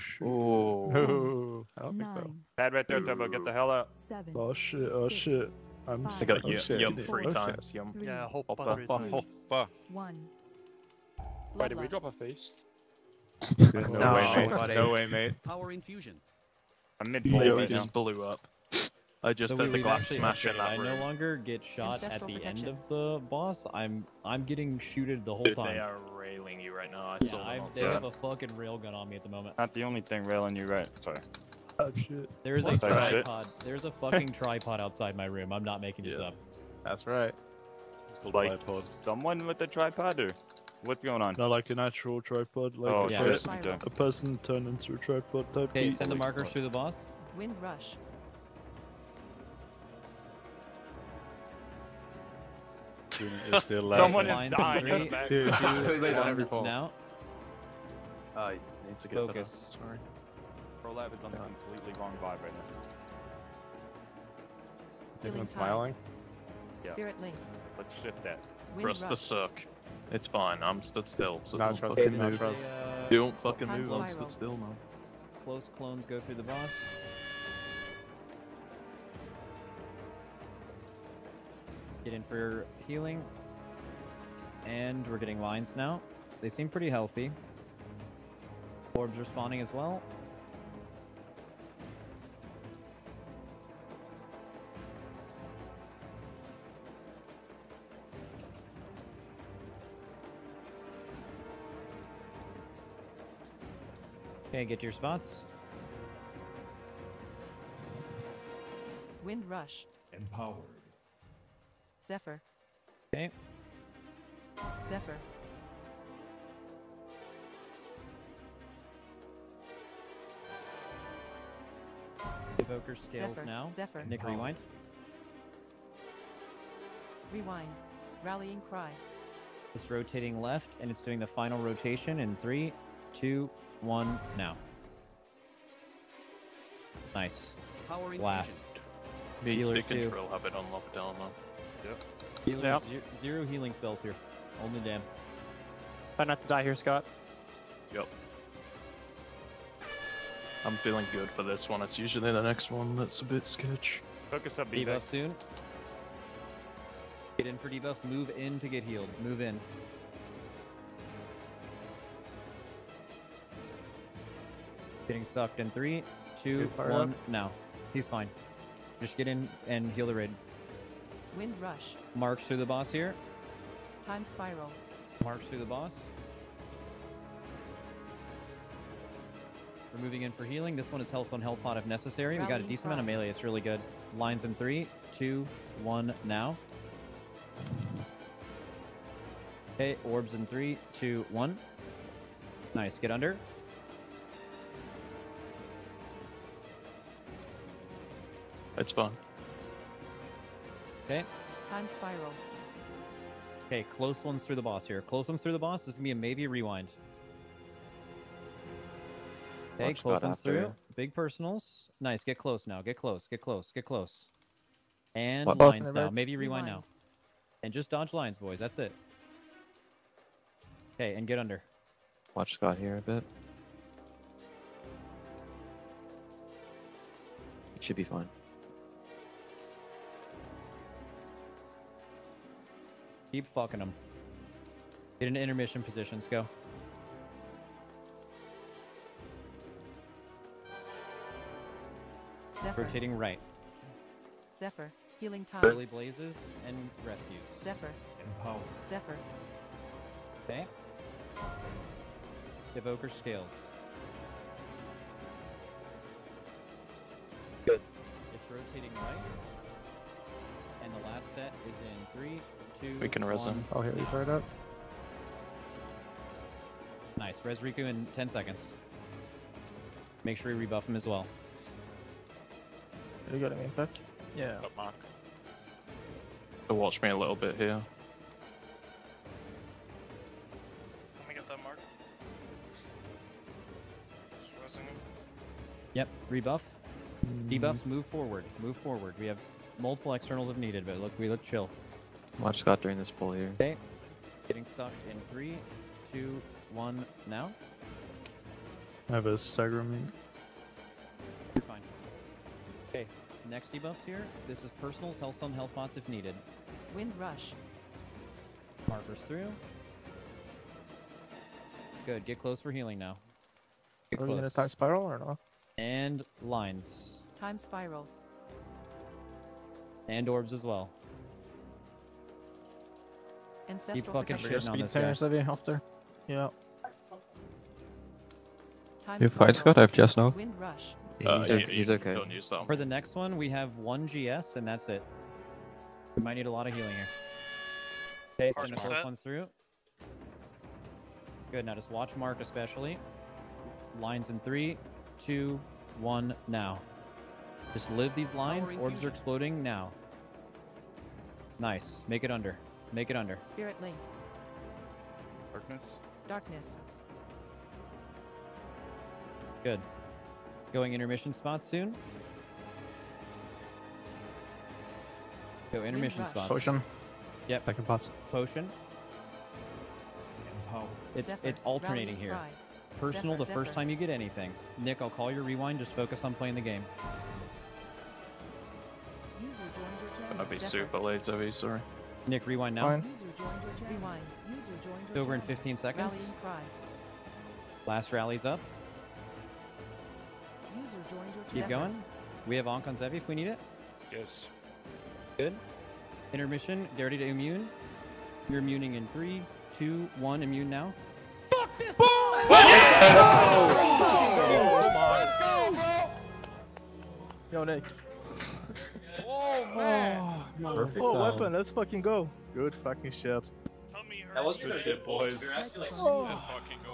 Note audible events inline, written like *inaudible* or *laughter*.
shit. Oh. No, I don't think so. Nine, Bad right there, Turbo. Get the hell out. seven, Oh shit, oh Six, shit. I'm five, I got I'm yum, scared yum here. three Oh, shit. Yum. three, Yeah, hoppa, Hoppa. Hoppa. Hoppa. one. Why did we drop a face? *laughs* No No, way, way, mate. buddy. No way, mate. Power infusion. I'm mid Maybe bullet we now. just blew up. I just So had we, the glass smash in upgraded. that I no longer get shot at the protection. end of the boss. I'm I'm getting shooted the whole Dude, time. they are railing you right now. I yeah, saw them I've, they have a fucking railgun on me at the moment. Not the only thing railing you right. Sorry. Oh shit. There is a What? Sorry, shit. tripod. There's a fucking tripod outside my room. I'm not making this Yeah. up. That's right. Like someone with a tripod or what's going on? Not like an actual tripod, like Oh a, Yeah. person, Spiral. a person turned into a tripod type Okay, send the markers through the boss. Wind rush. Is still *laughs* Someone is Lines dying. three, Back. two, *laughs* They don't one, every fall. now. I need to get better. Focus. Sorry. ProLab is on a completely wrong vibe right now. Healing Everyone's time. smiling. Yeah. Spirit link. Let's shift that. Wind Press the rush. suck. It's fine. I'm stood still. So Not don't trust fucking move. trust. Uh, Don't fucking move. I'm stood still now. Close clones go through the boss. Get in for healing. And we're getting lines now. They seem pretty healthy. Orbs responding as well. Okay, get to your spots. Wind rush. Empowered. Zephyr. Okay. Zephyr. Evoker scales Zephyr. now. Zephyr. Nick, rewind. Rewind. Rallying cry. It's rotating left, and it's doing the final rotation in three, two, one, now. Nice. Power. Blast. Me Healers stick control have it on lockdown now. Healing, Yep. ze- zero healing spells here. Only damn. Try not to die here, Scott. Yep. I'm feeling good for this one. It's usually the next one that's a bit sketch. Focus up, B Debuff soon. Get in for debuffs. Move in to get healed. Move in. Getting sucked in three, two, one. two, Good. Now. He's fine. Just get in and heal the raid. Wind rush. Marks through the boss here. Time spiral. Marks through the boss. We're moving in for healing. This one is health on health pot if necessary. We got a Rallying decent amount of melee. It's really good. Lines in three, two, one, now. Okay, orbs in three, two, one. Nice. Get under. It's fine. Okay. Time spiral. Okay, close ones through the boss here. Close ones through the boss. This is gonna be a maybe rewind. Okay, Watch close ones after. through. Big personals. Nice. Get close now. Get close. Get close. Get close. And What- lines Both now. red. Maybe rewind, Rewind. now. And just dodge lines, boys. That's it. Okay, and get under. Watch Scott here a bit. It should be fine. Keep fucking them. Get into intermission positions. Go. Zephyr. Rotating right. Zephyr. Healing time. Early blazes and rescues. Zephyr. Empowered. Zephyr. Okay. Evoker scales. Good. It's rotating right. And the last We can res one. him. Oh, I'll hit you for that. Nice. Res Riku in 10 seconds. Make sure you rebuff him as well. You got an impact? Yeah. Up mark. So watch me a little bit here. Let me get that mark. Just resing him. Yep. Rebuff. Debuffs. Hmm. Move forward. Move forward. We have multiple externals if needed, but look, we look chill. Watch Scott during this pull here. Okay. Getting sucked in three, two, one, now. I have a stagger me. You're fine. Okay, next debuffs here. This is personals, health stone, health pots if needed. Wind rush. Markers through. Good, get close for healing now. Get Are we gonna time spiral or no? And lines. Time spiral. And orbs as well. Ancestral fucking protection. shitting on Speed this guy. tires heavy after. Yeah. Time You fight. Scott? I have just no. Wind rush. Yeah, he's, Uh, okay. he's okay. Don't use that. For the next one, we have one GS, and that's it. We might need a lot of healing here. Okay, so the first one's through. Good, now just watch Mark especially. Lines in three, two, one, now. Just live these lines. Orbs are exploding now. Nice. Make it under. Make it under. Spirit link. Darkness. Darkness. Good. Going intermission spots soon. Go intermission rush. spots. Potion. Yep. Second pots. Potion. Oh. It's Zephyr. it's alternating Rallying here. cry. Personal Zephyr, the first time you get anything. Nick, I'll call your rewind. Just focus on playing the game. User joined your channel. Gonna be Zephyr. super late, Zoe, sorry. Nick, rewind now. Fine. User joined your channel. Rewind. It's over in 15 seconds. Last rally's up. User joined Keep going. We have Onk on Zevi if we need it. Yes. Good. Intermission. Get ready to immune. You're immuning in three, two, one. Immune now. Fuck this! Boom! Oh, Let's go, bro! Yo, Nick. Oh man! Oh, oh weapon, let's fucking go. Good fucking shit. Tell me That was good shit, boys. Oh. Let's fucking go.